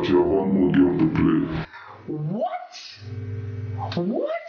got your on the play. What? What?